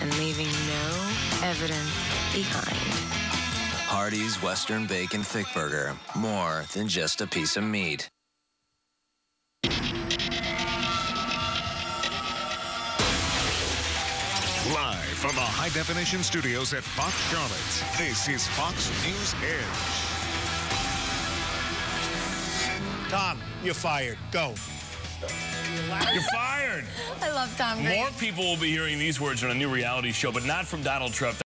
and leaving no evidence behind. Hardee's Western Bacon Thick Burger. More than just a piece of meat. Live from the high definition studios at Fox Charlotte, this is Fox News Edge. Tom, you're fired. Go. You're fired. I love Tom Green. More people will be hearing these words on a new reality show, but not from Donald Trump.